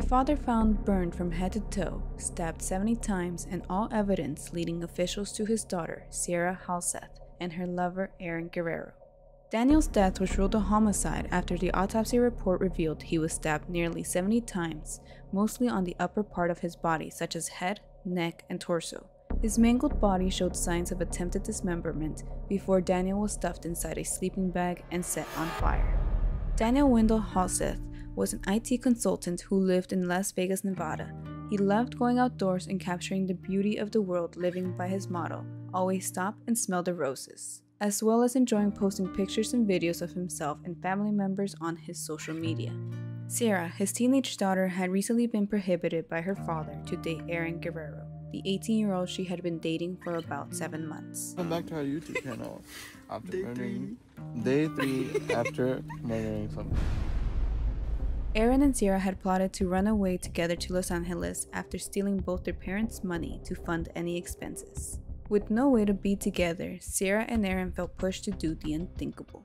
father found burned from head to toe, stabbed 70 times, and all evidence leading officials to his daughter, Sierra Halseth, and her lover, Aaron Guerrero. Daniel's death was ruled a homicide after the autopsy report revealed he was stabbed nearly 70 times, mostly on the upper part of his body, such as head, neck, and torso. His mangled body showed signs of attempted dismemberment before Daniel was stuffed inside a sleeping bag and set on fire. Daniel Wendell Halseth was an IT consultant who lived in Las Vegas, Nevada. He loved going outdoors and capturing the beauty of the world living by his motto, always stop and smell the roses, as well as enjoying posting pictures and videos of himself and family members on his social media. Sierra, his teenage daughter, had recently been prohibited by her father to date Aaron Guerrero, the 18 year old she had been dating for about seven months. Come back to our YouTube channel after day murdering. Three. Day three after murdering someone. Aaron and Sierra had plotted to run away together to Los Angeles after stealing both their parents' money to fund any expenses. With no way to be together, Sierra and Aaron felt pushed to do the unthinkable.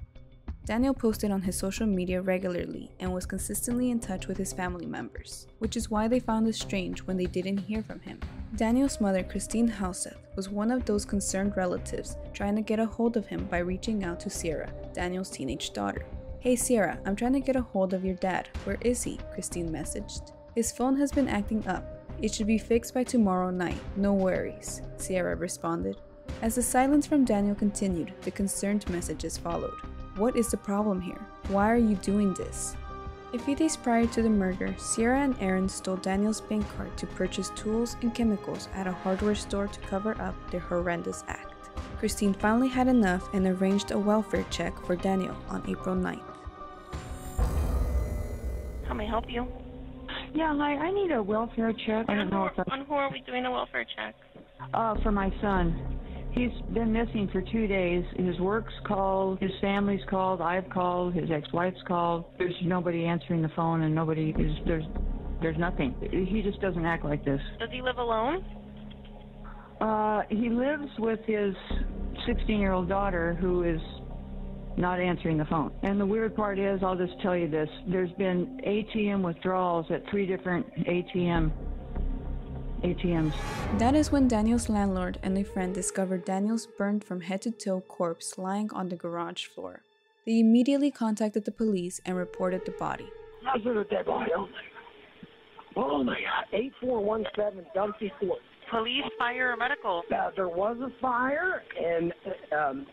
Daniel posted on his social media regularly and was consistently in touch with his family members, which is why they found it strange when they didn't hear from him. Daniel's mother, Christine Halseth, was one of those concerned relatives trying to get a hold of him by reaching out to Sierra, Daniel's teenage daughter. Hey Sierra, I'm trying to get a hold of your dad. Where is he? Christine messaged. His phone has been acting up. It should be fixed by tomorrow night. No worries, Sierra responded. As the silence from Daniel continued, the concerned messages followed. What is the problem here? Why are you doing this? A few days prior to the murder, Sierra and Aaron stole Daniel's bank card to purchase tools and chemicals at a hardware store to cover up their horrendous act. Christine finally had enough and arranged a welfare check for Daniel on April 9th. I help you? Yeah, hi. I need a welfare check. I don't know if on who are we doing a welfare check? Uh, for my son. He's been missing for two days. His work's called, his family's called, I've called, his ex-wife's called. There's nobody answering the phone, and nobody is there's there's nothing. He just doesn't act like this. Does he live alone? Uh, he lives with his 16-year-old daughter, who is not answering the phone. And the weird part is, I'll just tell you this, there's been ATM withdrawals at three different ATM ATMs. That is when Daniel's landlord and a friend discovered Daniel's burned from head to toe corpse lying on the garage floor. They immediately contacted the police and reported the body. How's a dead body? Oh my god, 8417 Dunphy Court. Police, fire, or medical? Uh, there was a fire, and um,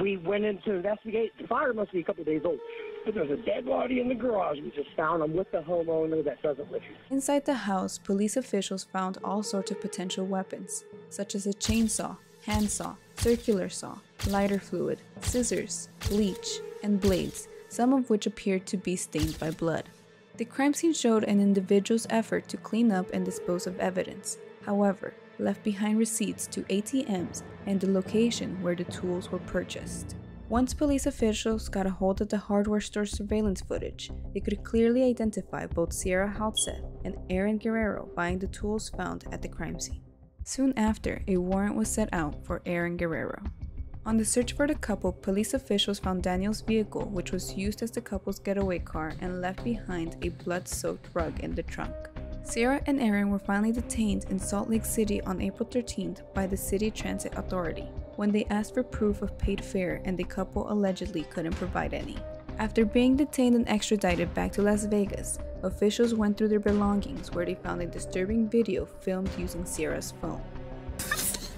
we went in to investigate. The fire must be a couple days old. But there's a dead body in the garage. We just found him with the homeowner that doesn't live here. Inside the house, police officials found all sorts of potential weapons, such as a chainsaw, handsaw, circular saw, lighter fluid, scissors, bleach, and blades, some of which appeared to be stained by blood. The crime scene showed an individual's effort to clean up and dispose of evidence. However, left behind receipts to ATMs and the location where the tools were purchased. Once police officials got a hold of the hardware store surveillance footage, they could clearly identify both Sierra Halseth and Aaron Guerrero buying the tools found at the crime scene. Soon after, a warrant was set out for Aaron Guerrero. On the search for the couple, police officials found Daniel's vehicle, which was used as the couple's getaway car, and left behind a blood soaked rug in the trunk. Sierra and Aaron were finally detained in Salt Lake City on April 13th by the City Transit Authority when they asked for proof of paid fare and the couple allegedly couldn't provide any. After being detained and extradited back to Las Vegas, officials went through their belongings where they found a disturbing video filmed using Sierra's phone.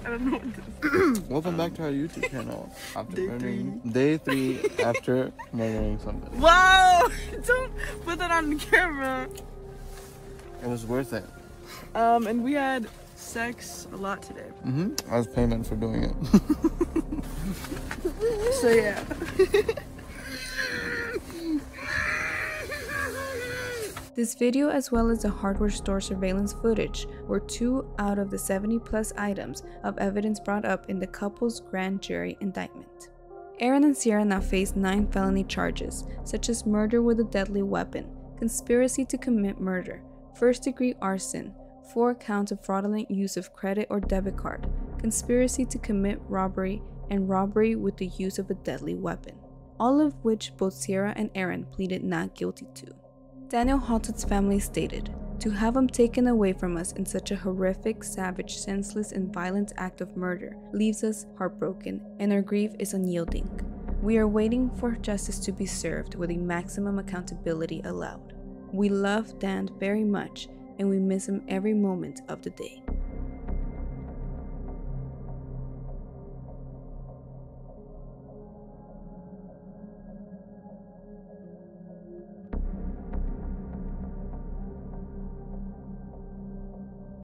Welcome back to our YouTube channel. After day murdering, three. Day three after murdering somebody. Whoa! Don't put that on the camera. It was worth it. Um, and we had sex a lot today. Mm-hmm. As payment for doing it. so yeah. This video, as well as the hardware store surveillance footage, were two out of the 70 plus items of evidence brought up in the couple's grand jury indictment. Aaron and Sierra now face nine felony charges, such as murder with a deadly weapon, conspiracy to commit murder, first degree arson, four counts of fraudulent use of credit or debit card, conspiracy to commit robbery, and robbery with the use of a deadly weapon, all of which both Sierra and Aaron pleaded not guilty to. Daniel Halseth's family stated, to have him taken away from us in such a horrific, savage, senseless, and violent act of murder leaves us heartbroken, and our grief is unyielding. We are waiting for justice to be served with the maximum accountability allowed. We love Dan very much and we miss him every moment of the day.